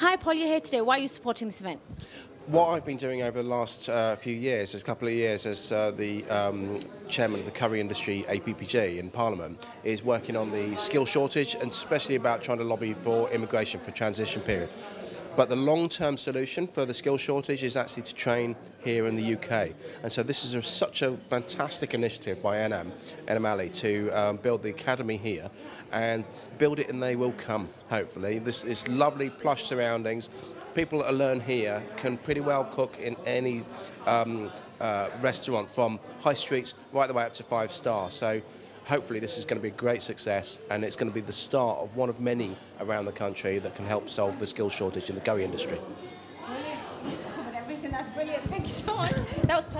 Hi, Paul, you're here today. Why are you supporting this event? What I've been doing over the last uh, few years, a couple of years as uh, the um, chairman of the curry industry APPG in Parliament, is working on the skill shortage and especially about trying to lobby for immigration for transition period. But the long-term solution for the skill shortage is actually to train here in the UK. And so this is a, such a fantastic initiative by Enam, Enam to um, build the academy here and build it and they will come, hopefully. This is lovely plush surroundings. People that learn here can pretty well cook in any um, uh, restaurant from high streets right the way up to five stars. So hopefully this is going to be a great success and it's going to be the start of one of many around the country that can help solve the skill shortage in the curry industry. Brilliant. You just covered everything. That's brilliant. Thank you so much. That was perfect.